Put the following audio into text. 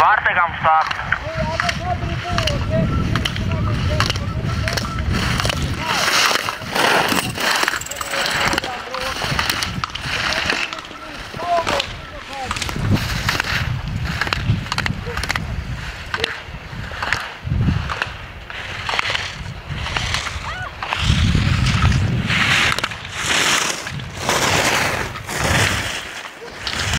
Warte ganz stark.